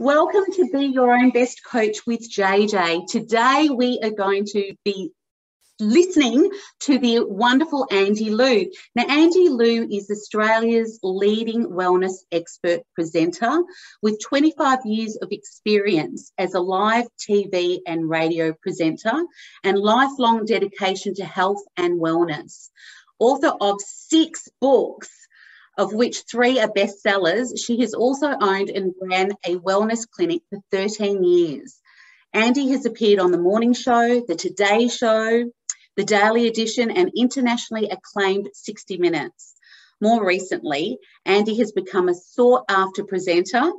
Welcome to Be Your Own Best Coach with JJ. Today we are going to be listening to the wonderful Andi Lew. Now, Andi Lew is Australia's leading wellness expert presenter with 25 years of experience as a live TV and radio presenter and lifelong dedication to health and wellness. Author of six books of which three are bestsellers. She has also owned and ran a wellness clinic for 13 years. Andi has appeared on The Morning Show, The Today Show, The Daily Edition, and internationally acclaimed 60 Minutes. More recently, Andi has become a sought after presenter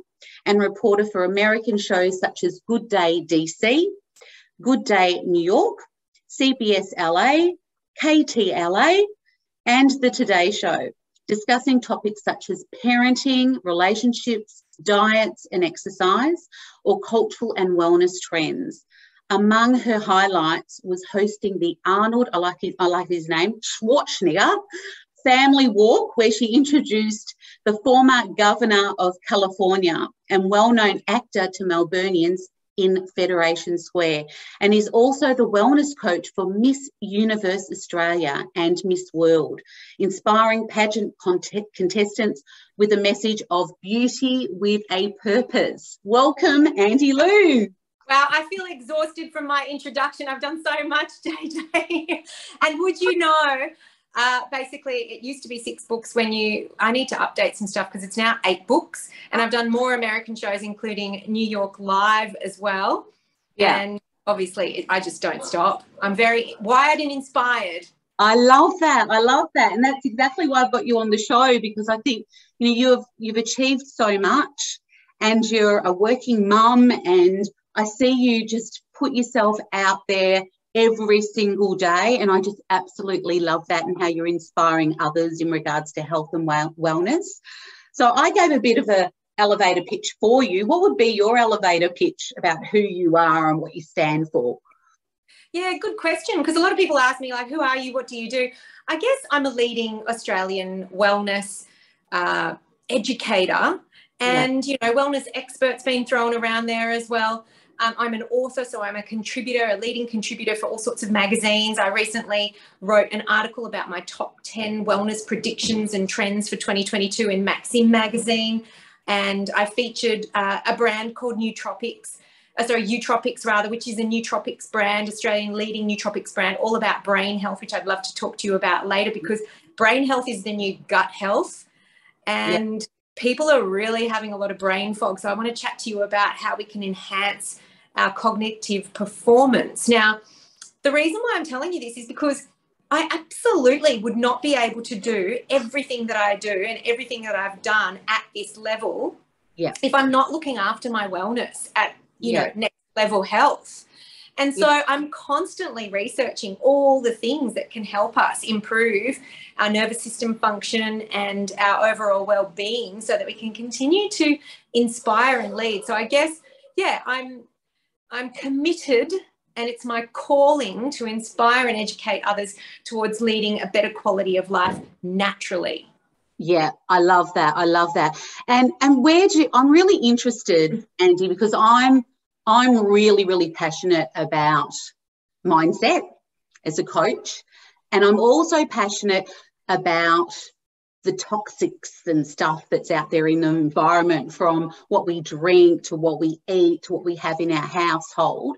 and reporter for American shows such as Good Day DC, Good Day New York, CBS LA, KTLA, and The Today Show discussing topics such as parenting, relationships, diets and exercise, or cultural and wellness trends. Among her highlights was hosting the Arnold, I like his, I like his name, Schwarzenegger family walk, where she introduced the former governor of California and well-known actor to Melburnians in Federation Square and is also the wellness coach for Miss Universe Australia and Miss World, inspiring pageant contestants with a message of beauty with a purpose. Welcome, Andi Lew. Wow, I feel exhausted from my introduction. I've done so much, JJ. and would you know, uh, basically, it used to be six books. When you, I need to update some stuff because it's now eight books, and I've done more American shows, including New York Live as well. Yeah. And obviously, I just don't stop. I'm very wired and inspired. I love that. I love that, and that's exactly why I've got you on the show because I think you know you've you've achieved so much, and you're a working mum, and I see you just put yourself out there every single day. And I just absolutely love that and how you're inspiring others in regards to health and wellness. So I gave a bit of a elevator pitch for you. What would be your elevator pitch about who you are and what you stand for? Yeah, good question. Because a lot of people ask me, like, who are you? What do you do? I guess I'm a leading Australian wellness uh, educator. And, yeah. you know, wellness experts being thrown around there as well. Um, I'm an author, so I'm a contributor, a leading contributor for all sorts of magazines. I recently wrote an article about my top 10 wellness predictions and trends for 2022 in Maxim magazine. And I featured uh, a brand called Nootropics, uh, sorry, Eutropics rather, which is a nootropics brand, Australian leading nootropics brand, all about brain health, which I'd love to talk to you about later because brain health is the new gut health. And people are really having a lot of brain fog. So I want to chat to you about how we can enhance our cognitive performance. Now, the reason why I'm telling you this is because I absolutely would not be able to do everything that I do and everything that I've done at this level yeah. if I'm not looking after my wellness at, you yeah. know, next level health. And so yeah. I'm constantly researching all the things that can help us improve our nervous system function and our overall well-being so that we can continue to inspire and lead. So I guess yeah, I'm I'm committed and it's my calling to inspire and educate others towards leading a better quality of life naturally. Yeah, I love that. I love that. And and where do I'm really interested, Andi, because I'm I'm really really passionate about mindset as a coach, and I'm also passionate about the toxics and stuff that's out there in the environment from what we drink to what we eat to what we have in our household.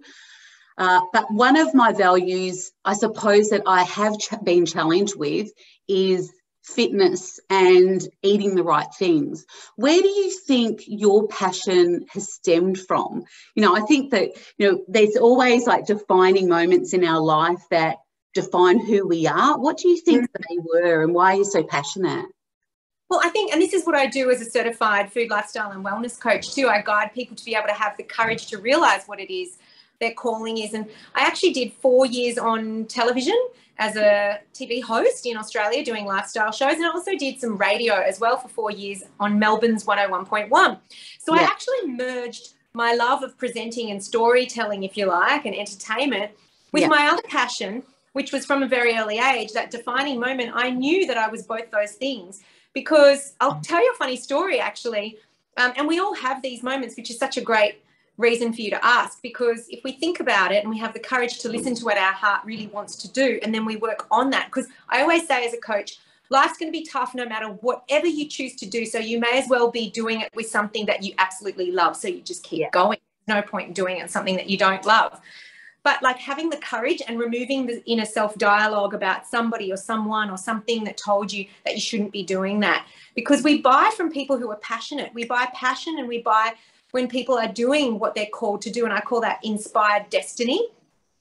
Uh, but one of my values, I suppose, that I have ch- been challenged with is fitness and eating the right things. Where do you think your passion has stemmed from? You know, I think that, you know, there's always like defining moments in our life that define who we are. What do you think mm. they were and why are you so passionate? Well, I think, and this is what I do as a certified food, lifestyle, and wellness coach too. I guide people to be able to have the courage to realize what it is their calling is. And I actually did four years on television as a TV host in Australia doing lifestyle shows. And I also did some radio as well for four years on Melbourne's 101.1. So yeah. I actually merged my love of presenting and storytelling, if you like, and entertainment with yeah. my other passion, which was from a very early age, that defining moment. I knew that I was both those things because I'll tell you a funny story actually. Um, and we all have these moments, which is such a great reason for you to ask because if we think about it and we have the courage to listen to what our heart really wants to do and then we work on that because i always say as a coach life's going to be tough no matter whatever you choose to do so you may as well be doing it with something that you absolutely love so you just keep yeah. going no point in doing it something that you don't love but like having the courage and removing the inner self dialogue about somebody or someone or something that told you that you shouldn't be doing that because we buy from people who are passionate we buy passion and we buy when people are doing what they're called to do. And I call that inspired destiny.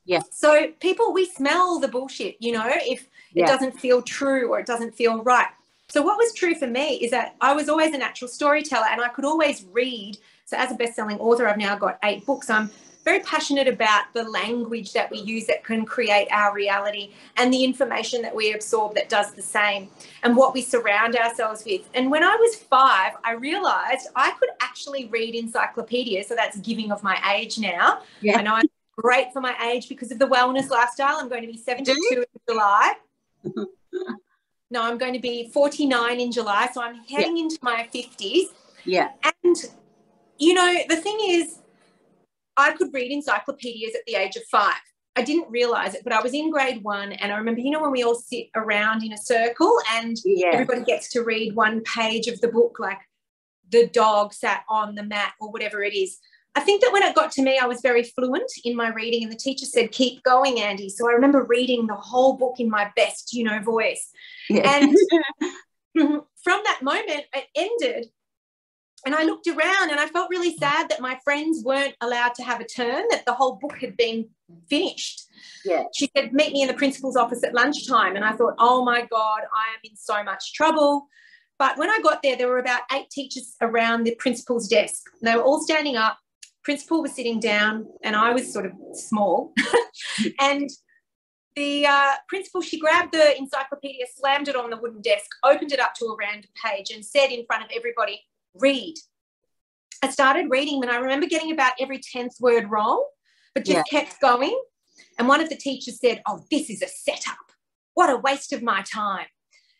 Yeah. So people, we smell the bullshit, you know, if yeah. it doesn't feel true or it doesn't feel right. So what was true for me is that I was always a natural storyteller and I could always read. So as a best-selling author, I've now got eight books. I'm very passionate about the language that we use that can create our reality and the information that we absorb that does the same and what we surround ourselves with. And when I was five, I realized I could actually read encyclopedias. So that's giving of my age now. Yeah. I know I'm great for my age because of the wellness lifestyle. I'm going to be 72 mm-hmm. in July. no, I'm going to be 49 in July. So I'm heading yeah. into my 50s. Yeah. And, you know, the thing is, I could read encyclopedias at the age of five. I didn't realize it, but I was in grade one, and I remember, you know, when we all sit around in a circle and yeah. everybody gets to read one page of the book, like the dog sat on the mat or whatever it is. I think that when it got to me, I was very fluent in my reading, and the teacher said, Keep going, Andi. So I remember reading the whole book in my best, you know, voice. Yeah. And from that moment, it ended and I looked around and I felt really sad that my friends weren't allowed to have a turn, that the whole book had been finished. Yeah. She said, Meet me in the principal's office at lunchtime. And I thought, Oh my God, I am in so much trouble. But when I got there, there were about eight teachers around the principal's desk. They were all standing up. Principal was sitting down, and I was sort of small. and the uh, principal, she grabbed the encyclopedia, slammed it on the wooden desk, opened it up to a random page, and said in front of everybody, read. I started reading and I remember getting about every 10th word wrong, but just yeah. kept going. And one of the teachers said, Oh, this is a setup. What a waste of my time.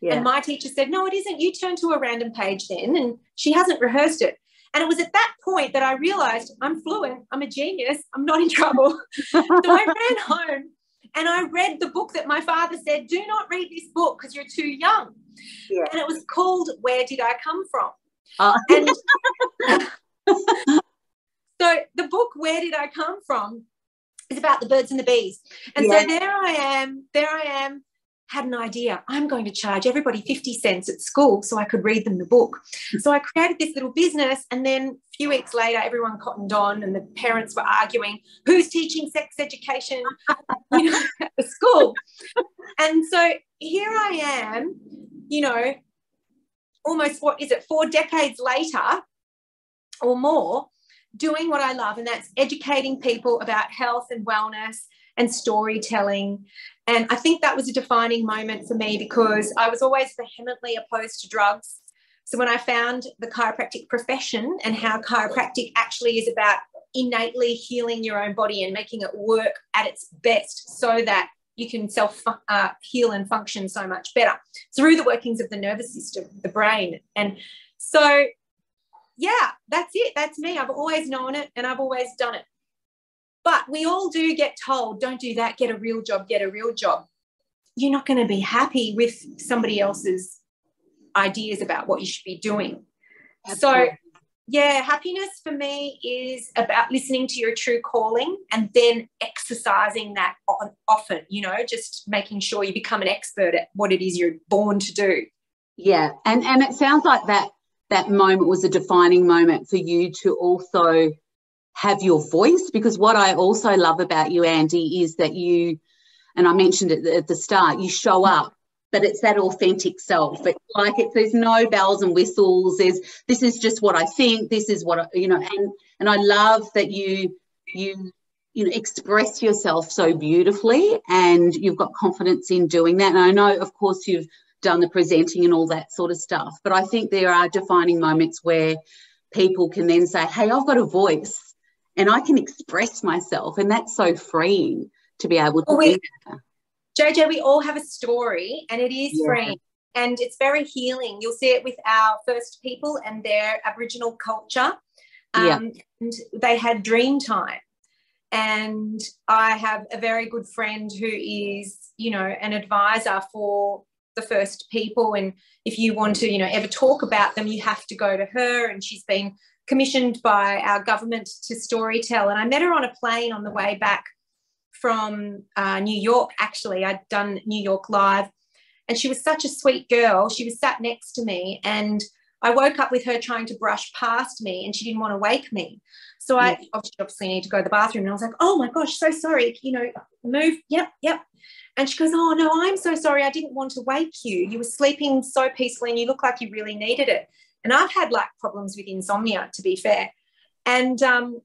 Yeah. And my teacher said, No, it isn't. You turn to a random page then. And she hasn't rehearsed it. And it was at that point that I realized I'm fluent, I'm a genius, I'm not in trouble. so I ran home and I read the book that my father said, Do not read this book because you're too young. Yeah. And it was called Where Did I Come From? Uh. And so the book, Where Did I Come From? is about the birds and the bees. And yeah. so there I am, there I am, had an idea. I'm going to charge everybody 50 cents at school so I could read them the book. So I created this little business. And then a few weeks later, everyone cottoned on and the parents were arguing who's teaching sex education you know, at the school. And so here I am, you know, almost what is it, four decades later or more, doing what I love, and that's educating people about health and wellness and storytelling. And I think that was a defining moment for me because I was always vehemently opposed to drugs. So when I found the chiropractic profession and how chiropractic actually is about innately healing your own body and making it work at its best so that you can self uh, heal and function so much better through the workings of the nervous system, the brain. And so, yeah, that's it. That's me. I've always known it and I've always done it. But we all do get told, don't do that, get a real job, get a real job. You're not going to be happy with somebody else's ideas about what you should be doing. Absolutely. So yeah, happiness for me is about listening to your true calling and then exercising that often, you know, just making sure you become an expert at what it is you're born to do. Yeah. And and it sounds like that that moment was a defining moment for you to also have your voice because what I also love about you Andi is that you and I mentioned it at the start, you show up but it's that authentic self. It's like it's there's no bells and whistles. There's this is just what I think. This is what I, you know, and and I love that you you you know express yourself so beautifully, and you've got confidence in doing that. And I know, of course, you've done the presenting and all that sort of stuff, but I think there are defining moments where people can then say, "Hey, I've got a voice, and I can express myself," and that's so freeing to be able to well, we, JJ, we all have a story and it is yeah. free. and it's very healing. You'll see it with our first people and their Aboriginal culture. Um, yeah. And they had dream time. And I have a very good friend who is, you know, an advisor for the first people. And if you want to, you know, ever talk about them, you have to go to her. And she's been commissioned by our government to storytell. And I met her on a plane on the way back from uh, New York, actually. I'd done New York Live. And she was such a sweet girl. She was sat next to me. And I woke up with her trying to brush past me and she didn't want to wake me. So I obviously need to go to the bathroom. And I was like, oh my gosh, so sorry. You know, move. Yep, yep. And she goes, oh no, I'm so sorry. I didn't want to wake you. You were sleeping so peacefully and you look like you really needed it. And I've had like problems with insomnia, to be fair. And um,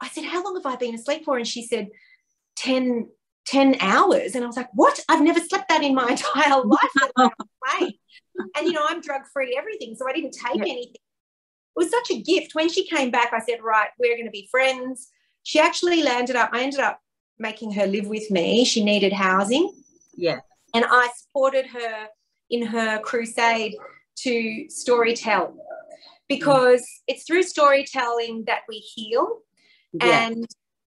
I said, how long have I been asleep for? And she said, 10, 10 hours. And I was like, what? I've never slept that in my entire life. and you know, I'm drug free, everything. So I didn't take yeah. anything it was such a gift. When she came back, I said, right, we're going to be friends. She actually landed up, I ended up making her live with me. She needed housing. Yeah. And I supported her in her crusade to storytell because mm. it's through storytelling that we heal. Yeah. And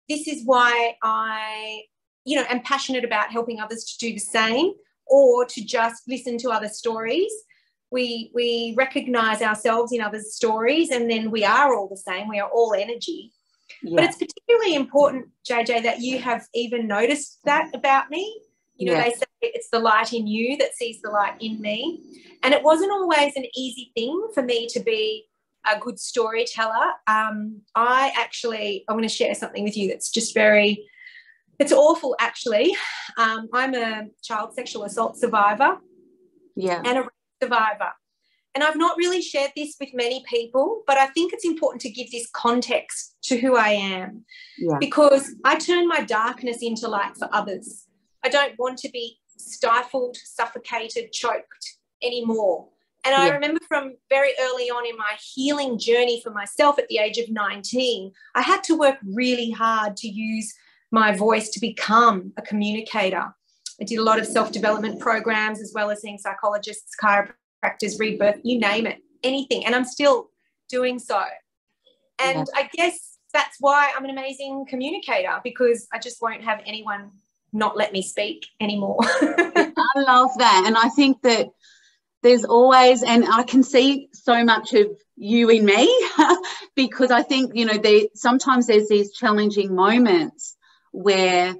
this is why I, you know, am passionate about helping others to do the same or to just listen to other stories we we recognize ourselves in others' stories, and then we are all the same. We are all energy. Yeah. But it's particularly important, JJ, that you have even noticed that about me. You know, yeah. they say it's the light in you that sees the light in me. And it wasn't always an easy thing for me to be a good storyteller. Um, I actually, I want to share something with you that's just very, it's awful actually. Um, I'm a child sexual assault survivor. Yeah. And a survivor. And I've not really shared this with many people, but I think it's important to give this context to who I am yeah. because I turn my darkness into light for others. I don't want to be stifled, suffocated, choked anymore. And I remember from very early on in my healing journey for myself at the age of 19, I had to work really hard to use my voice to become a communicator. I did a lot of self development programs as well as seeing psychologists, chiropractors, rebirth, you name it, anything. And I'm still doing so. And yeah. I guess that's why I'm an amazing communicator because I just won't have anyone not let me speak anymore. I love that. And I think that there's always, and I can see so much of you in me because I think, you know, there sometimes there's these challenging moments where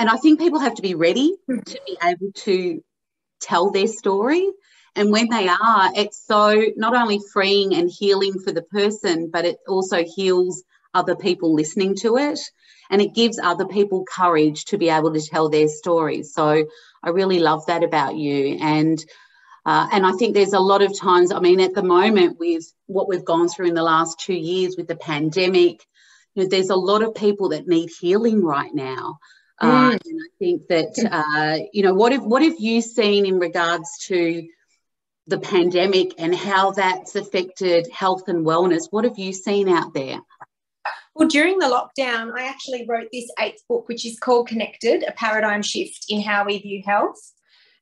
and I think people have to be ready to be able to tell their story. And when they are, it's so not only freeing and healing for the person, but it also heals other people listening to it. And it gives other people courage to be able to tell their stories. So I really love that about you. And uh, and I think there's a lot of times, I mean, at the moment, with what we've gone through in the last two years with the pandemic, you know, there's a lot of people that need healing right now. Uh, mm. and I think that uh, you know what have what have you seen in regards to the pandemic and how that's affected health and wellness? What have you seen out there? Well, during the lockdown, I actually wrote this eighth book, which is called Connected: A Paradigm Shift in How We View Health.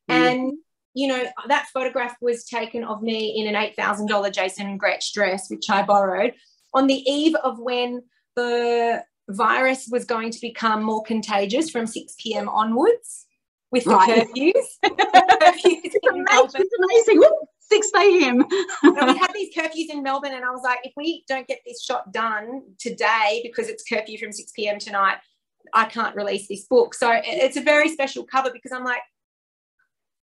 Mm. And you know that photograph was taken of me in an eight thousand dollar Jason and Grech dress, which I borrowed on the eve of when the virus was going to become more contagious from 6 p.m. onwards with the right. curfews. amazing. amazing. 6 a.m. we had these curfews in Melbourne, and I was like, if we don't get this shot done today because it's curfew from 6 p.m. tonight, I can't release this book. So it's a very special cover because I'm like,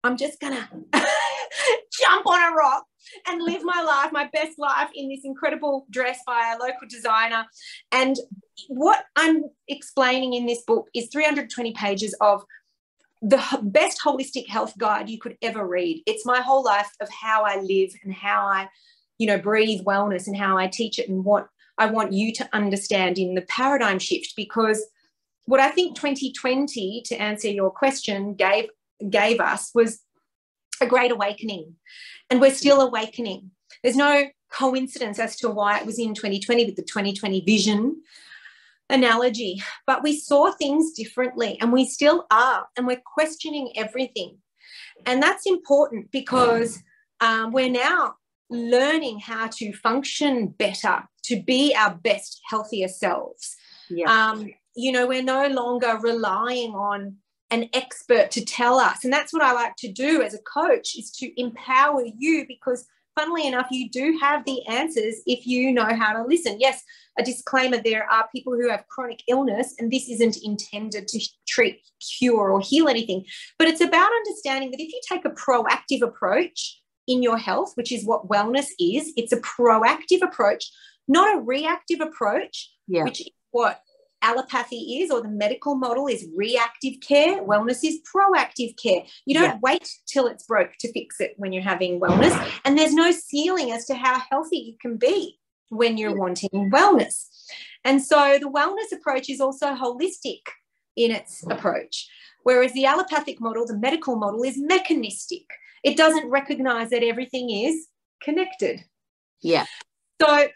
I'm just gonna jump on a rock and live my life, my best life in this incredible dress by a local designer. And what I'm explaining in this book is 320 pages of the best holistic health guide you could ever read. It's my whole life of how I live and how I, you know, breathe wellness and how I teach it and what I want you to understand in the paradigm shift because what I think 2020 to answer your question gave gave us was a great awakening and we're still awakening. There's no coincidence as to why it was in 2020 with the 2020 vision analogy, but we saw things differently and we still are, and we're questioning everything. And that's important because um, we're now learning how to function better, to be our best, healthier selves. Yeah. Um, you know, we're no longer relying on an expert to tell us. And that's what I like to do as a coach is to empower you because funnily enough, you do have the answers if you know how to listen. Yes, a disclaimer there are people who have chronic illness, and this isn't intended to treat, cure, or heal anything, but it's about understanding that if you take a proactive approach in your health, which is what wellness is, it's a proactive approach, not a reactive approach, yeah. which is what allopathy is or the medical model is reactive care wellness is proactive care. You don't yeah. wait till it's broke to fix it when you're having wellness and there's no ceiling as to how healthy you can be when you're wanting wellness. And so the wellness approach is also holistic in its approach whereas the allopathic model the medical model is mechanistic. It doesn't recognize that everything is connected. Yeah. So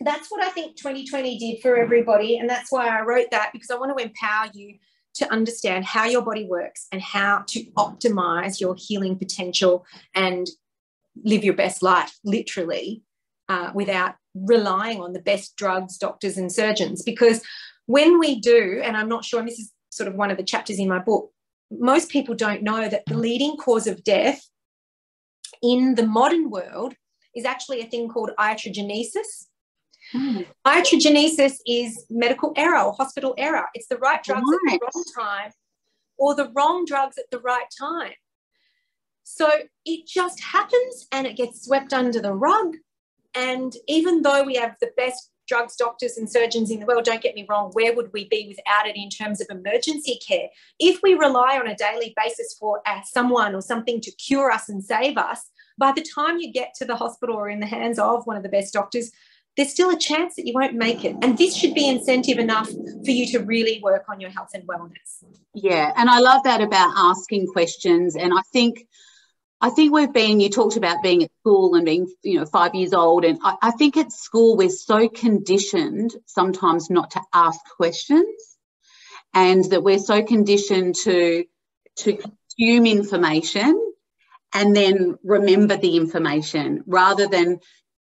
that's what I think 2020 did for everybody. And that's why I wrote that because I want to empower you to understand how your body works and how to optimize your healing potential and live your best life, literally, uh, without relying on the best drugs, doctors, and surgeons. Because when we do, and I'm not sure, and this is sort of one of the chapters in my book, most people don't know that the leading cause of death in the modern world is actually a thing called iatrogenesis. Mm. Iatrogenesis is medical error or hospital error. It's the right drugs right. at the wrong time or the wrong drugs at the right time. So it just happens and it gets swept under the rug. And even though we have the best drugs, doctors, and surgeons in the world, don't get me wrong, where would we be without it in terms of emergency care? If we rely on a daily basis for uh, someone or something to cure us and save us, by the time you get to the hospital or in the hands of one of the best doctors, there's still a chance that you won't make it. And this should be incentive enough for you to really work on your health and wellness. Yeah. And I love that about asking questions. And I think I think we've been, you talked about being at school and being, you know, five years old. And I, I think at school we're so conditioned sometimes not to ask questions and that we're so conditioned to to consume information and then remember the information rather than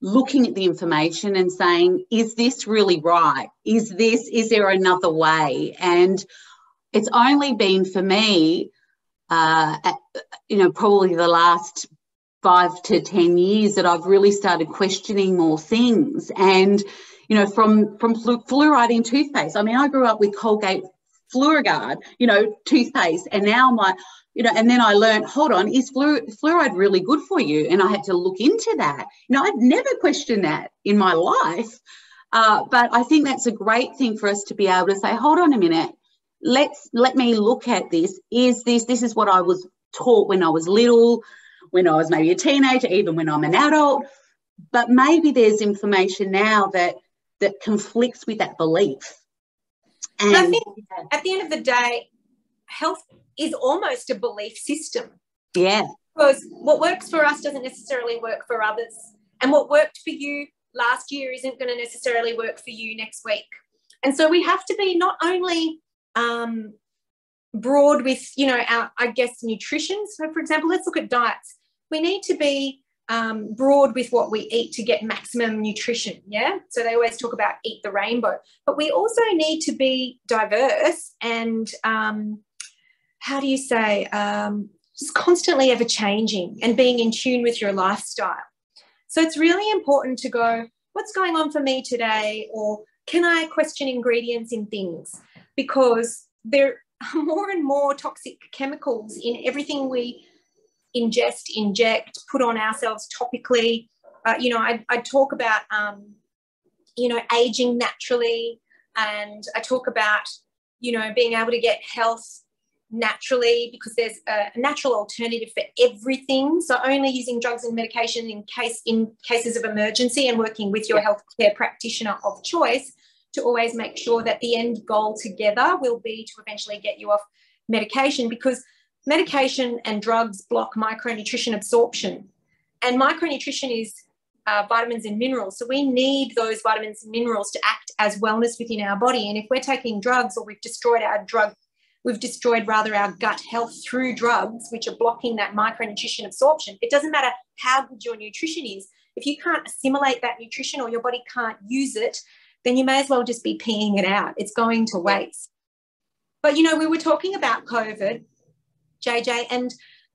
looking at the information and saying, is this really right? Is this, is there another way? And it's only been for me, uh, you know, probably the last five to 10 years that I've really started questioning more things. And, you know, from, from fluoride in toothpaste. I mean, I grew up with Colgate Fluorigard, you know, toothpaste. And now I'm like, you know, and then I learned, hold on, is fluoride really good for you? And I had to look into that. You know, I'd never questioned that in my life. Uh, but I think that's a great thing for us to be able to say, hold on a minute, let's let me look at this. Is this this is what I was taught when I was little, when I was maybe a teenager, even when I'm an adult. But maybe there's information now that that conflicts with that belief. And I think at the end of the day, health is almost a belief system. Yeah. Because what works for us doesn't necessarily work for others. And what worked for you last year isn't going to necessarily work for you next week. And so we have to be not only um, broad with, you know, our, I guess, nutrition. So, for example, let's look at diets. We need to be um, broad with what we eat to get maximum nutrition. Yeah. So they always talk about eat the rainbow, but we also need to be diverse and um, how do you say, um, just constantly ever changing and being in tune with your lifestyle. So it's really important to go, what's going on for me today? Or can I question ingredients in things? Because there are more and more toxic chemicals in everything we ingest, inject, put on ourselves topically. Uh, you know, I, I talk about, um, you know, aging naturally, and I talk about, you know, being able to get health naturally because there's a natural alternative for everything. So only using drugs and medication in case in cases of emergency and working with your healthcare practitioner of choice to always make sure that the end goal together will be to eventually get you off medication because medication and drugs block micronutrition absorption. And micronutrition is uh, vitamins and minerals. So we need those vitamins and minerals to act as wellness within our body. And if we're taking drugs or we've destroyed our drug we've destroyed rather our gut health through drugs, which are blocking that micronutrition absorption. It doesn't matter how good your nutrition is. If you can't assimilate that nutrition or your body can't use it, then you may as well just be peeing it out. It's going to waste. But you know, we were talking about COVID, JJ, and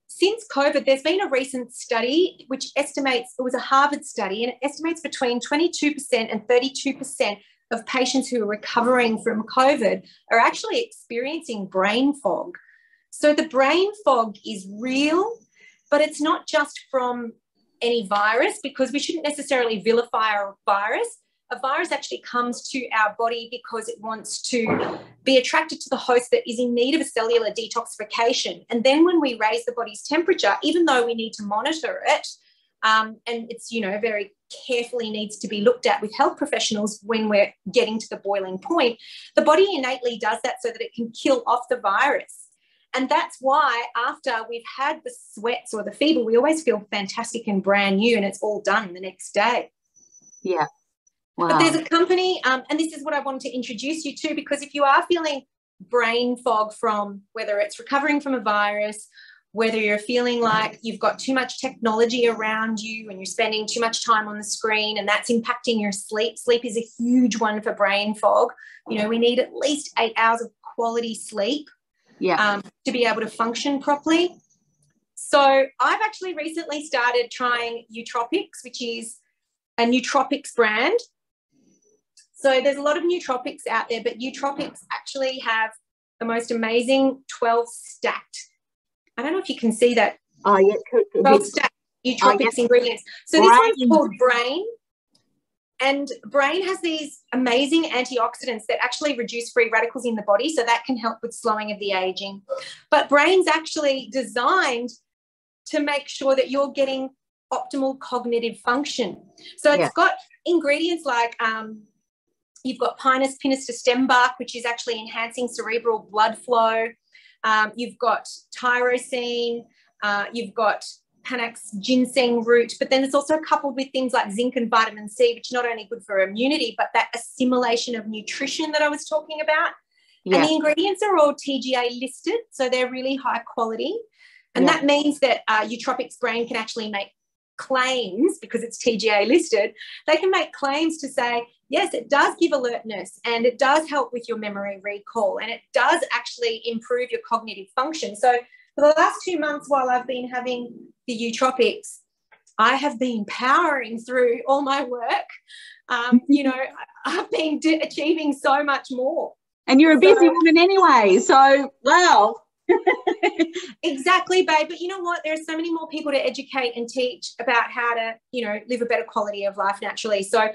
since COVID, there's been a recent study which estimates it was a Harvard study, and it estimates between 22% and 32% of patients who are recovering from COVID are actually experiencing brain fog. So the brain fog is real, but it's not just from any virus because we shouldn't necessarily vilify a virus a virus actually comes to our body because it wants to be attracted to the host that is in need of a cellular detoxification. And then when we raise the body's temperature, even though we need to monitor it, um, and it's you know very carefully needs to be looked at with health professionals when we're getting to the boiling point the body innately does that so that it can kill off the virus. And that's why after we've had the sweats or the fever we always feel fantastic and brand new and it's all done the next day. Yeah. Wow. But there's a company, um, and this is what I wanted to introduce you to because if you are feeling brain fog from whether it's recovering from a virus, whether you're feeling like you've got too much technology around you and you're spending too much time on the screen and that's impacting your sleep. Sleep is a huge one for brain fog. You know, we need at least eight hours of quality sleep yeah. um, to be able to function properly. So I've actually recently started trying Eutropics, which is a nootropics brand. So there's a lot of nootropics out there, but nootropics actually have the most amazing 12 stacked. I don't know if you can see that. Oh, yeah. 12 stacked nootropics ingredients. So this one's called Brain. And brain has these amazing antioxidants that actually reduce free radicals in the body. So that can help with slowing of the aging. But brain's actually designed to make sure that you're getting optimal cognitive function. So it's yeah. got ingredients like um, You've got Pinus pinaster stem bark, which is actually enhancing cerebral blood flow. Um, you've got tyrosine. Uh, you've got Panax ginseng root, but then it's also coupled with things like zinc and vitamin C, which not only good for immunity, but that assimilation of nutrition that I was talking about. Yeah. And the ingredients are all TGA listed, so they're really high quality. And yeah. that means that uh, Eutropics Brain can actually make claims because it's TGA listed. They can make claims to say, yes, it does give alertness and it does help with your memory recall and it does actually improve your cognitive function. So, for the last two months while I've been having the eutropics, I have been powering through all my work. Um, you know, I've been achieving so much more. And you're a busy so, woman anyway. So, wow, exactly, babe. But you know what? There are so many more people to educate and teach about how to, you know, live a better quality of life naturally. So, 100%.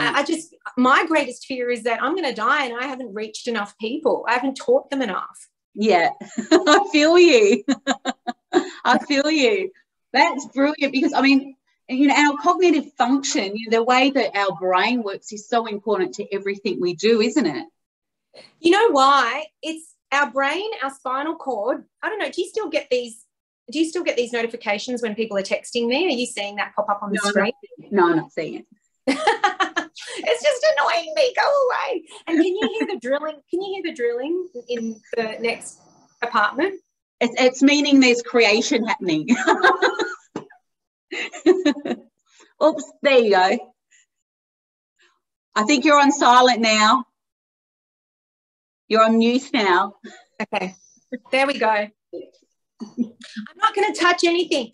I, I just, my greatest fear is that I'm going to die and I haven't reached enough people. I haven't taught them enough. Yeah, I feel you. I feel you. That's brilliant because I mean, you know, our cognitive function, you know, the way that our brain works is so important to everything we do, isn't it? You know why? It's our brain, our spinal cord, I don't know, do you still get these? Do you still get these notifications when people are texting me? Are you seeing that pop up on the no, screen? No, I'm not seeing it. it's just annoying me. Go away. And can you hear the drilling? Can you hear the drilling in the next apartment? It's, it's meaning there's creation happening. Oops, there you go. I think you're on silent now. You're on mute now. Okay, there we go. I'm not going to touch anything.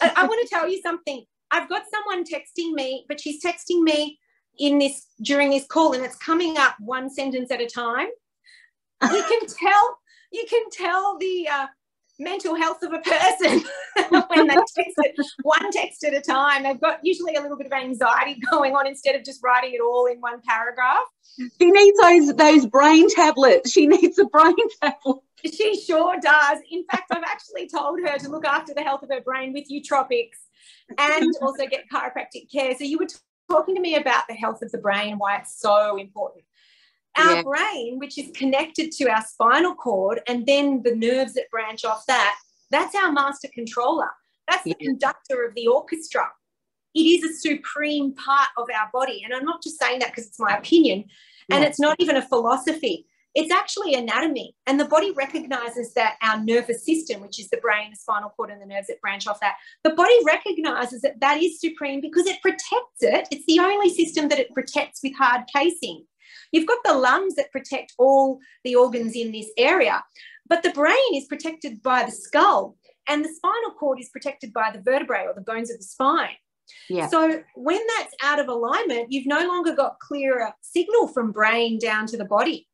I, I want to tell you something. I've got someone texting me, but she's texting me in this during this call, and it's coming up one sentence at a time. You can tell. You can tell the uh, mental health of a person when they text it one text at a time. They've got usually a little bit of anxiety going on instead of just writing it all in one paragraph. She needs those those brain tablets. She needs a brain tablet. She sure does. In fact, I've actually told her to look after the health of her brain with eutropics and also get chiropractic care. So you were talking to me about the health of the brain and why it's so important. Our yeah. brain, which is connected to our spinal cord, and then the nerves that branch off that, that's our master controller. That's yeah. the conductor of the orchestra. It is a supreme part of our body. And I'm not just saying that because it's my opinion, and it's not even a philosophy. it's actually anatomy. And the body recognizes that our nervous system, which is the brain, the spinal cord, and the nerves that branch off that, the body recognizes that that is supreme because it protects it. It's the only system that it protects with hard casing. You've got the lungs that protect all the organs in this area, but the brain is protected by the skull, and the spinal cord is protected by the vertebrae or the bones of the spine. Yeah. So when that's out of alignment, you've no longer got clearer signal from brain down to the body.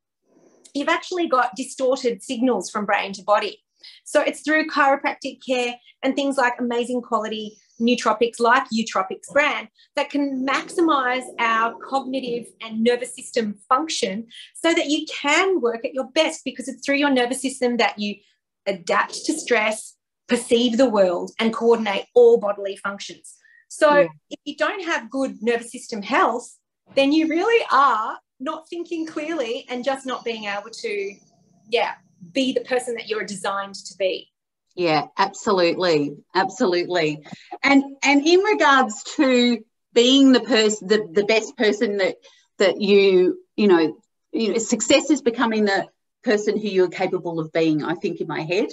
You've actually got distorted signals from brain to body. So it's through chiropractic care and things like amazing quality nootropics like Eutropics brand that can maximize our cognitive and nervous system function so that you can work at your best because it's through your nervous system that you adapt to stress, perceive the world, and coordinate all bodily functions. So yeah. if you don't have good nervous system health, then you really are not thinking clearly and just not being able to, yeah, be the person that you're designed to be. Yeah, absolutely, absolutely. And and in regards to being the person, the, the best person that that you you know, you know, success is becoming the person who you're capable of being. I think in my head,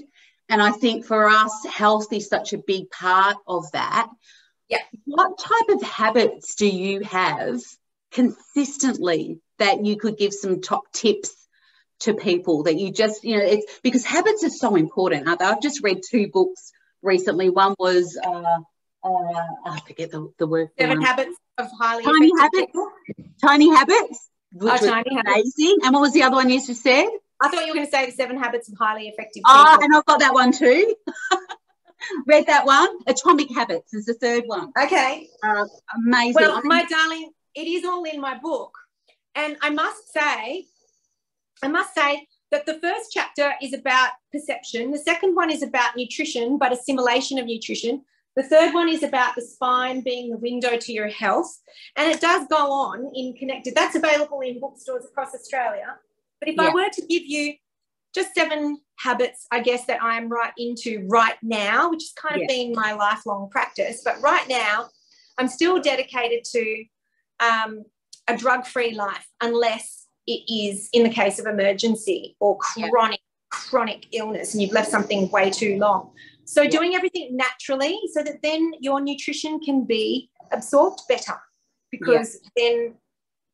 and I think for us, health is such a big part of that. Yeah. What type of habits do you have consistently that you could give some top tips to people that you just, you know, it's because habits are so important, aren't they? I've just read two books recently. One was, uh, uh, I forget the, the word. Seven one. Habits of Highly Tiny Habits. People. Tiny Habits. Which oh, tiny was amazing. And what was the other one you just said? I thought you were going to say the seven habits of highly effective ah, people. Oh, and I've got that one too. read that one. Atomic Habits is the third one. Okay. Uh, amazing. Well, my darling, it is all in my book. And I must say, I must say that the first chapter is about perception. The second one is about nutrition, but assimilation of nutrition. The third one is about the spine being the window to your health. And it does go on in connected. That's available in bookstores across Australia. But if yeah. I were to give you just seven habits, I guess, that I'm right into right now, which has kind of been my lifelong practice. But right now, I'm still dedicated to um, a drug free life unless it is in the case of emergency or chronic, chronic illness and you've left something way too long. So, doing everything naturally so that then your nutrition can be absorbed better because then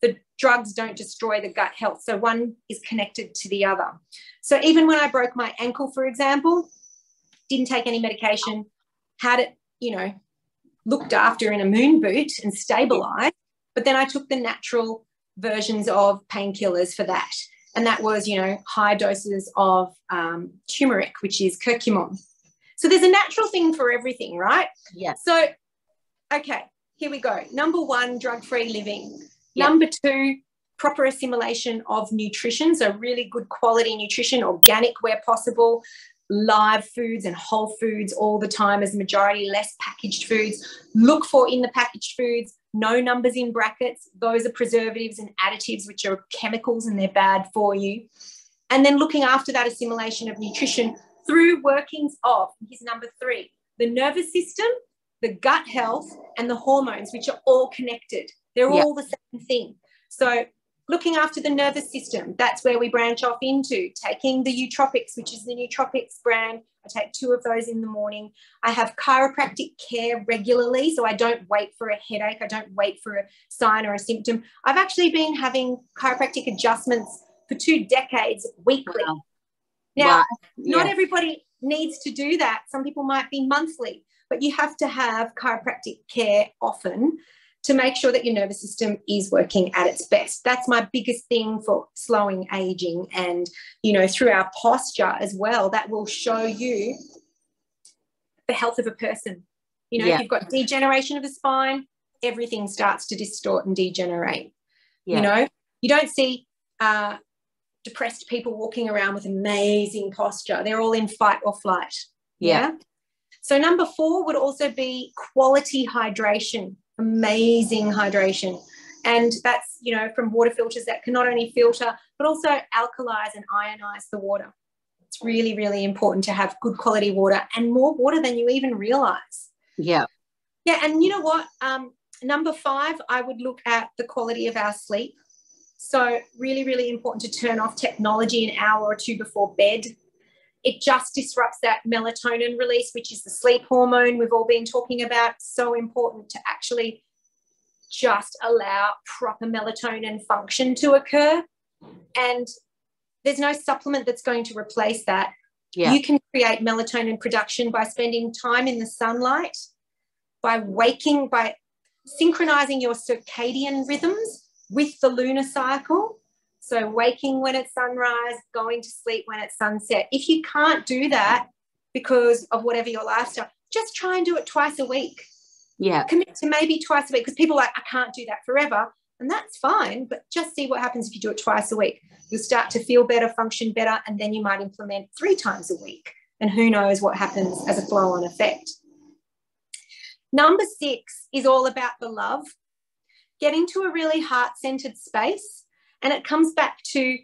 the drugs don't destroy the gut health. So one is connected to the other. So even when I broke my ankle, for example, didn't take any medication, had it, you know, looked after in a moon boot and stabilized. But then I took the natural versions of painkillers for that. And that was, you know, high doses of um, turmeric, which is curcumin. So there's a natural thing for everything, right? Yeah. So, okay, here we go. Number one, drug free living. Yep. Number two, proper assimilation of nutrition. So, really good quality nutrition, organic where possible, live foods and whole foods all the time as majority, less packaged foods. Look for in the packaged foods, no numbers in brackets. Those are preservatives and additives, which are chemicals and they're bad for you. And then looking after that assimilation of nutrition through workings of, here's number three, the nervous system, the gut health, and the hormones, which are all connected. They're all the same thing. So looking after the nervous system, that's where we branch off into. Taking the Eutropics, which is the Nootropics brand. I take two of those in the morning. I have chiropractic care regularly, so I don't wait for a headache. I don't wait for a sign or a symptom. I've actually been having chiropractic adjustments for two decades weekly. Wow. Now, wow. Yeah. not everybody needs to do that. Some people might be monthly, but you have to have chiropractic care often to make sure that your nervous system is working at its best. That's my biggest thing for slowing aging and, you know, through our posture as well, that will show you the health of a person. You know, yeah. if you've got degeneration of the spine, everything starts to distort and degenerate. Yeah. You know, you don't see uh, depressed people walking around with amazing posture. They're all in fight or flight. yeah? yeah? So, number four would also be quality hydration amazing hydration. And that's, you know, from water filters that can not only filter, but also alkalize and ionize the water. It's really, really important to have good quality water and more water than you even realize. Yeah. Yeah. And you know what? Um, number five, I would look at the quality of our sleep. So, really, really important to turn off technology an hour or two before bed. It just disrupts that melatonin release, which is the sleep hormone we've all been talking about. So important to actually just allow proper melatonin function to occur. And there's no supplement that's going to replace that. Yeah. You can create melatonin production by spending time in the sunlight, by waking, by synchronizing your circadian rhythms with the lunar cycle. So, waking when it's sunrise, going to sleep when it's sunset. If you can't do that because of whatever your lifestyle, just try and do it twice a week. Yeah. Commit to maybe twice a week because people are like, I can't do that forever. And that's fine, but just see what happens if you do it twice a week. You'll start to feel better, function better, and then you might implement three times a week. And who knows what happens as a flow on effect. Number six is all about the love, getting to a really heart centered space. And it comes back to,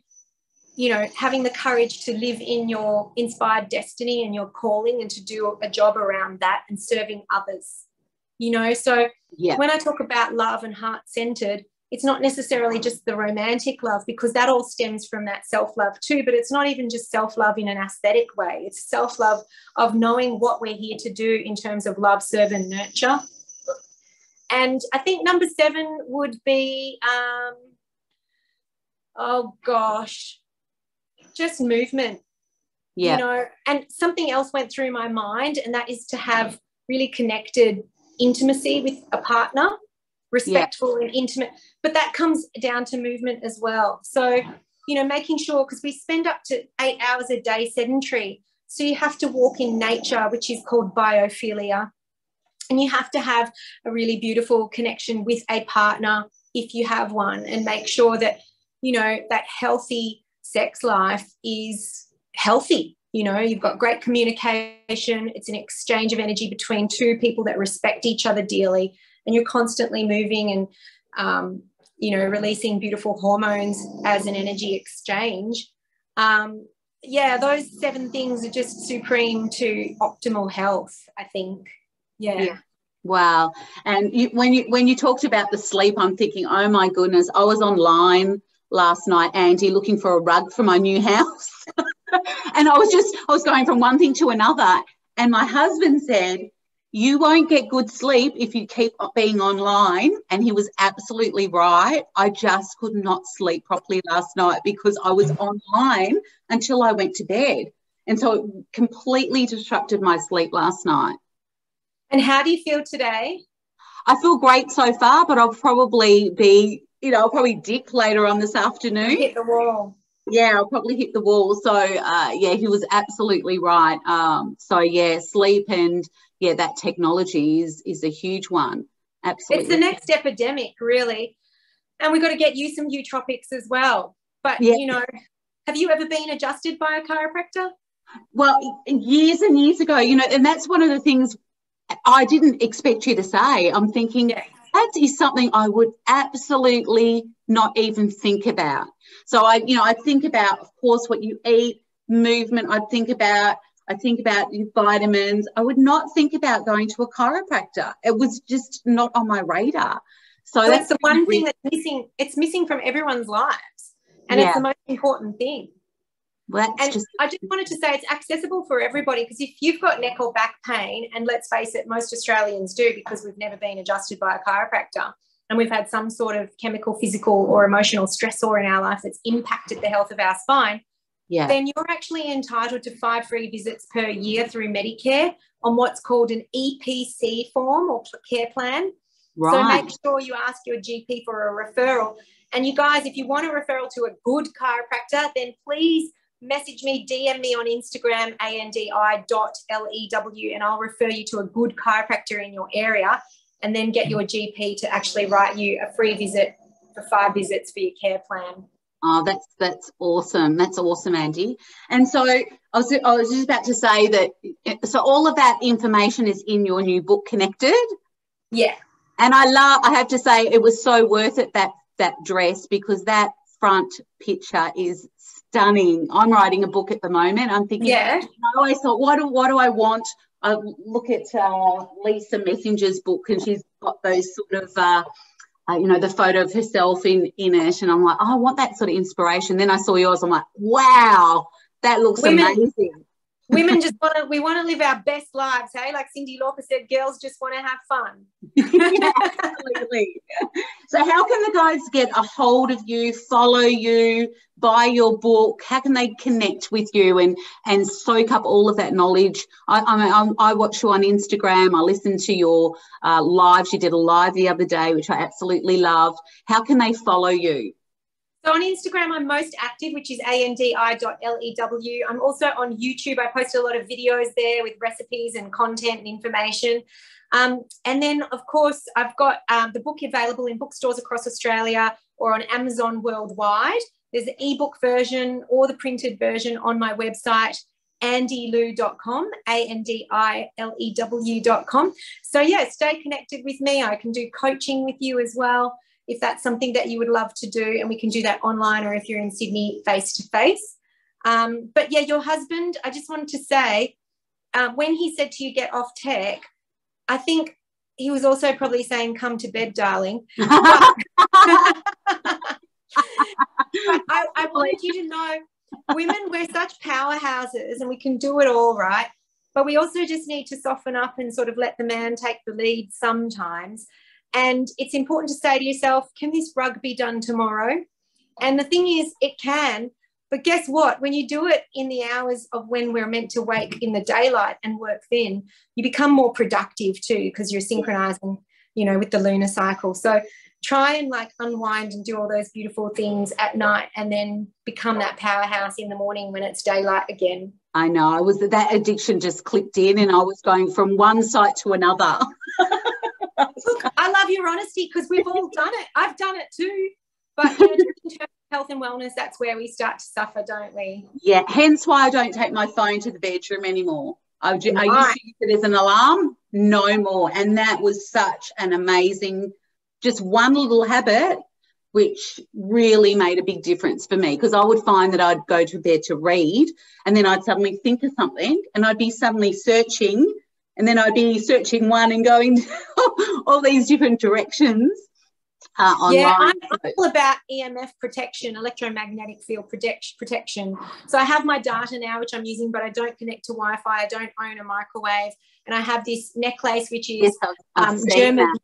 you know, having the courage to live in your inspired destiny and your calling and to do a job around that and serving others. You know, so yeah. when I talk about love and heart centered, it's not necessarily just the romantic love because that all stems from that self love too. But it's not even just self love in an aesthetic way, it's self love of knowing what we're here to do in terms of love, serve, and nurture. And I think number seven would be, um, oh gosh, just movement. Yeah. You know, and something else went through my mind, and that is to have really connected intimacy with a partner respectful yeah. and intimate. But that comes down to movement as well. So, you know, making sure because we spend up to eight hours a day sedentary. So you have to walk in nature, which is called biophilia. And you have to have a really beautiful connection with a partner if you have one, and make sure that, you know, that healthy sex life is healthy. You know, you've got great communication, it's an exchange of energy between two people that respect each other dearly. And you're constantly moving and um, you know releasing beautiful hormones as an energy exchange. Um, yeah those seven things are just supreme to optimal health i think. Yeah, yeah. wow. And you, when you when you talked about the sleep i'm thinking oh my goodness i was online last night Andi looking for a rug for my new house and i was just i was going from one thing to another and my husband said you won't get good sleep if you keep being online. And he was absolutely right. I just could not sleep properly last night because I was online until I went to bed. And so it completely disrupted my sleep last night. And how do you feel today? I feel great so far, but I'll probably be, you know, I'll probably dip later on this afternoon. Hit the wall. Yeah, I'll probably hit the wall. So, uh, yeah, he was absolutely right. Um, so, yeah, sleep and yeah, that technology is is a huge one. Absolutely. It's the next epidemic, really. And we've got to get you some nootropics as well. But yeah. you know, have you ever been adjusted by a chiropractor? Well, years and years ago, you know, and that's one of the things I didn't expect you to say. I'm thinking. That is something I would absolutely not even think about. So I, you know, I think about, of course, what you eat, movement. I think about I think about vitamins. I would not think about going to a chiropractor. It was just not on my radar. So well, that's the one thing that's missing. It's missing from everyone's lives, and yeah. it's the most important thing. Well, and just, I just wanted to say it's accessible for everybody because if you've got neck or back pain, and let's face it, most Australians do because we've never been adjusted by a chiropractor and we've had some sort of chemical, physical, or emotional stressor in our life that's impacted the health of our spine yeah. then you're actually entitled to five free visits per year through Medicare on what's called an EPC form or care plan. Right. So make sure you ask your GP for a referral. And you guys, if you want a referral to a good chiropractor, then please message me, DM me on Instagram, andi.lew, and I'll refer you to a good chiropractor in your area and then get your GP to actually write you a free visit for five visits for your care plan. Oh, that's that's awesome. That's awesome, Andi. And so I was I was just about to say that. So all of that information is in your new book, Connected. Yeah. And I love. I have to say, it was so worth it that that dress because that front picture is stunning. I'm writing a book at the moment. I'm thinking. Yeah. I always thought, what do what do I want? I look at uh, Lisa Messenger's book, and she's got those sort of. Uh, uh, you know, the photo of herself in in it, and I'm like, oh, I want that sort of inspiration. Then I saw yours. I'm like, wow, that looks women, amazing. Women just want to. We want to live our best lives. Hey, like Cyndi Lauper said, girls just want to have fun. yeah, absolutely. So, how can the guys get a hold of you, follow you, buy your book? How can they connect with you and and soak up all of that knowledge? I I, I watch you on Instagram. I listen to your uh, lives. You did a live the other day, which I absolutely loved. How can they follow you? So on Instagram, I'm most active, which is andi.lew. I'm also on YouTube. I post a lot of videos there with recipes and content and information. Um, and then, of course, I've got um, the book available in bookstores across Australia or on Amazon worldwide. There's an ebook version or the printed version on my website, andilew.com, A N D I L E W.com. So, yeah, stay connected with me. I can do coaching with you as well if that's something that you would love to do. And we can do that online or if you're in Sydney, face to face. But yeah, your husband, I just wanted to say, um, when he said to you, get off tech, I think he was also probably saying, come to bed, darling. I, I wanted you to know women, we're such powerhouses and we can do it all, right? But we also just need to soften up and sort of let the man take the lead sometimes. And it's important to say to yourself, can this rug be done tomorrow? And the thing is, it can. But guess what? When you do it in the hours of when we're meant to wake in the daylight and work then, you become more productive too because you're synchronizing, you know, with the lunar cycle. So try and like unwind and do all those beautiful things at night and then become that powerhouse in the morning when it's daylight again. I know. I was that addiction just clicked in and I was going from one site to another. Look, I love your honesty because we've all done it. I've done it too. But you know, in terms of health and wellness, that's where we start to suffer, don't we? Yeah. Hence why I don't take my phone to the bedroom anymore. I, I used to use it as an alarm, no more. And that was such an amazing just one little habit which really made a big difference for me because I would find that I'd go to bed to read and then I'd suddenly think of something and I'd be suddenly searching and then I'd be searching one and going all these different directions. Uh, yeah, I'm, I'm, all about EMF protection, electromagnetic field protect, protection. So I have my data now, which I'm using, but I don't connect to Wi Fi. I don't own a microwave. And I have this necklace, which is yes, um, German. That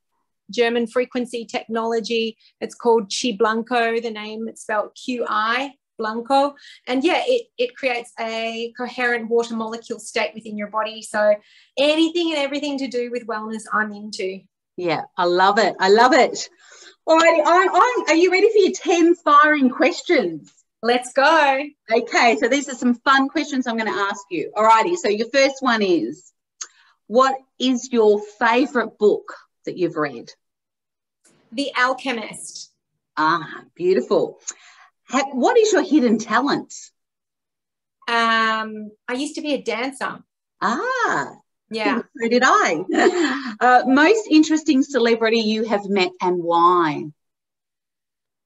German frequency technology. It's called Chi Blanco, the name, it's spelled Q I Blanco. And yeah, it, it creates a coherent water molecule state within your body. So anything and everything to do with wellness, I'm into. Yeah, I love it. I love it. All righty, I'm, I'm, are you ready for your 10 firing questions? Let's go. Okay, so these are some fun questions I'm going to ask you. All righty, so your first one is What is your favourite book that you've read? The Alchemist. Ah, beautiful. What is your hidden talent? Um, I used to be a dancer. Ah, yeah. So did I. Uh, most interesting celebrity you have met and why?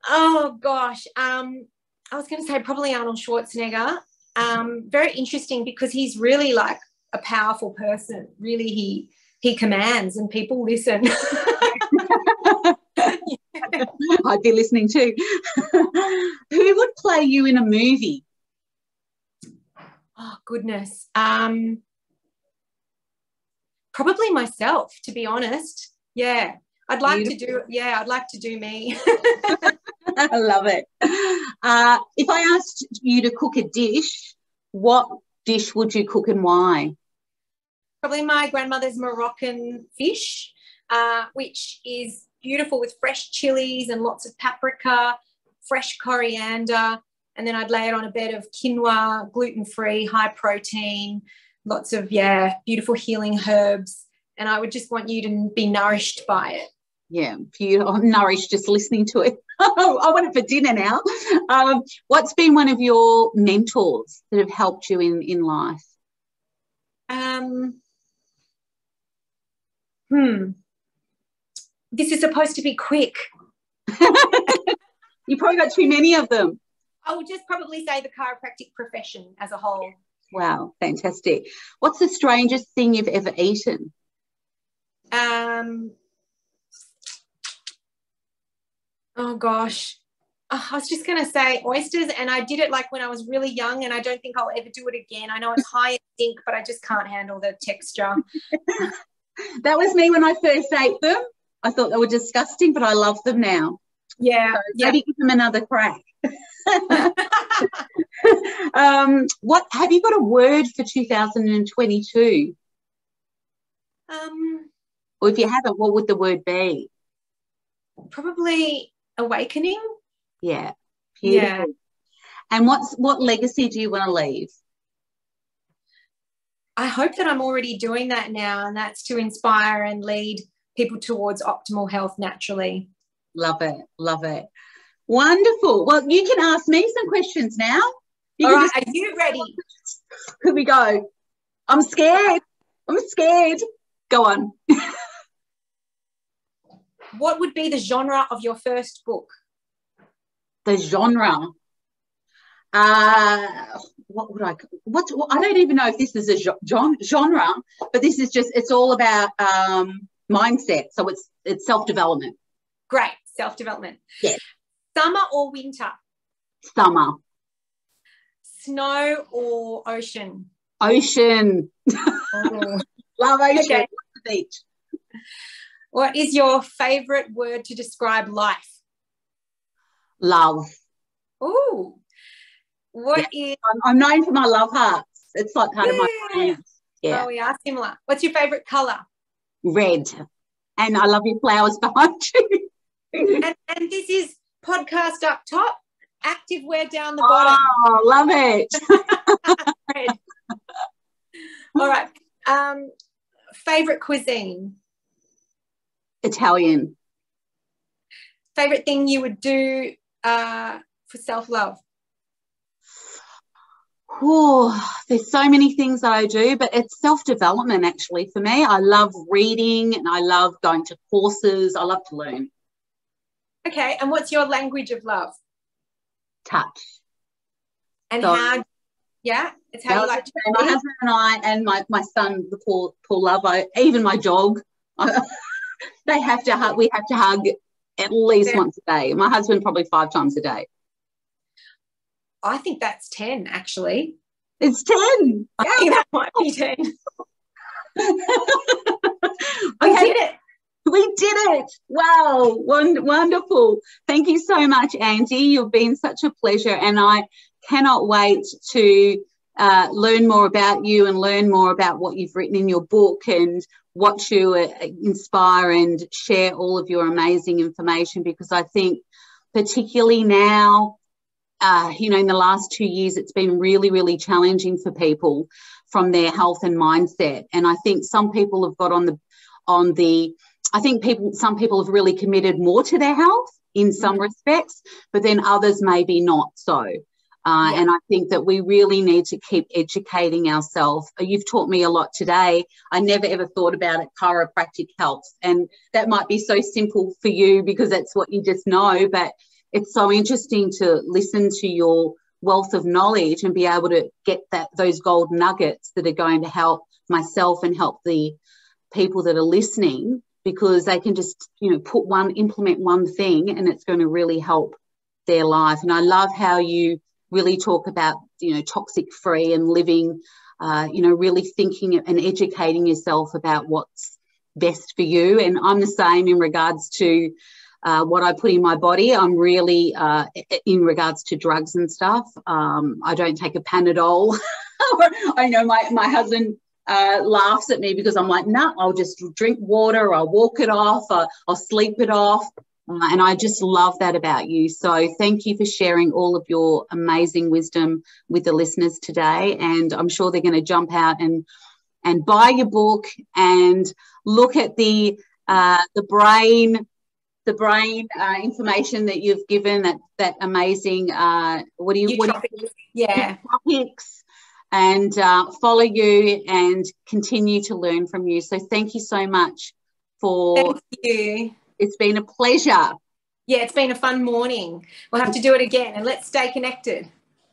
Oh gosh, um, I was going to say probably Arnold Schwarzenegger. Um, very interesting because he's really like a powerful person. Really, he he commands and people listen. I'd be listening too. Who would play you in a movie? Oh goodness. Um, probably myself, to be honest. Yeah. I'd like Beautiful. to do yeah, I'd like to do me. I love it. Uh, if I asked you to cook a dish, what dish would you cook and why? Probably my grandmother's Moroccan fish, uh, which is beautiful with fresh chilies and lots of paprika, fresh coriander. And then I'd lay it on a bed of quinoa, gluten free, high protein, lots of, yeah, beautiful healing herbs. And I would just want you to be nourished by it. Yeah, beautiful. I'm nourished just listening to it. I want it for dinner now. Um, what's been one of your mentors that have helped you in, in life? Um, hmm this is supposed to be quick. you probably got too many of them. I would just probably say the chiropractic profession as a whole. Wow, fantastic. What's the strangest thing you've ever eaten? Um, Oh gosh. Oh, I was just going to say oysters, and I did it like when I was really young, and I don't think I'll ever do it again. I know it's high in zinc, but I just can't handle the texture. that was me when I first ate them. I thought they were disgusting, but I love them now. Yeah. So maybe yeah. give them another crack. um, what have you got a word for 2022? Um, or if you haven't, what would the word be? Probably awakening. Yeah. Beautiful. Yeah. And what's what legacy do you want to leave? I hope that I'm already doing that now, and that's to inspire and lead people towards optimal health naturally. Love it. Love it. Wonderful. Well, you can ask me some questions now. You All right, just... are you ready? Here we go. I'm scared. I'm scared. Go on. what would be the genre of your first book? The genre. Uh, what would I? What I don't even know if this is a genre, but this is just it's all about um, mindset. So it's it's self development. Great, self development. Yes. Summer or winter? Summer. Snow or ocean? Ocean. Oh. Love ocean. Okay. beach. What is your favorite word to describe life? Love. Oh. What yeah. is? I'm, I'm, known for my love hearts. It's like part yeah. of my brand. Yeah. Oh, we are similar. What's your favorite color? Red. And I love your flowers behind you. and, and this is podcast up top, active wear down the bottom. Oh, love it. All right. Um, favorite cuisine? Italian. Favorite thing you would do uh, for self love? Oh, there's so many things that I do, but it's self development actually for me. I love reading and I love going to courses. I love to learn. Okay. And what's your language of love? Touch. And so, how, yeah, it's how you like to My husband and I, and my, my son, the poor, poor love, I, even my dog, they have to hug, we have to hug at least yeah. once a day. My husband, probably five times a day. I think that's 10 actually. It's 10. I yeah. think that might be 10. okay. We did it. We did it. Wow. wonderful. Thank you so much, Angie. You've been such a pleasure. And I cannot wait to uh, learn more about you and learn more about what you've written in your book and watch you uh, inspire and share all of your amazing information because I think, particularly now, uh, you know, in the last two years, it's been really, really challenging for people from their health and mindset. And I think some people have got on the on the I think people, some people have really committed more to their health in some mm-hmm. respects, but then others maybe not so. Uh, yeah. And I think that we really need to keep educating ourselves. You've taught me a lot today. I never ever thought about it, chiropractic health. And that might be so simple for you because that's what you just know. But it's so interesting to listen to your wealth of knowledge and be able to get that those gold nuggets that are going to help myself and help the people that are listening because they can just you know put one implement one thing and it's going to really help their life. And i love how you really talk about you know toxic free and living uh, you know really thinking and educating yourself about what's best for you. And i'm the same in regards to uh, what I put in my body. I'm really, uh, in regards to drugs and stuff, um, I don't take a Panadol. I know my, my husband uh, laughs at me because I'm like, no, nah, I'll just drink water, I'll walk it off, I'll, I'll sleep it off. Uh, and I just love that about you. So thank you for sharing all of your amazing wisdom with the listeners today. And I'm sure they're going to jump out and and buy your book and look at the uh, the brain the brain uh, information that you've given that that amazing uh, what do you what do you, yeah topics and uh, follow you and continue to learn from you. So thank you so much for. Thank you. It's been a pleasure. Yeah, it's been a fun morning. We'll have to do it again and let's stay connected.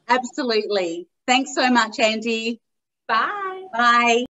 Absolutely. Thanks so much, Andi. Bye. Bye.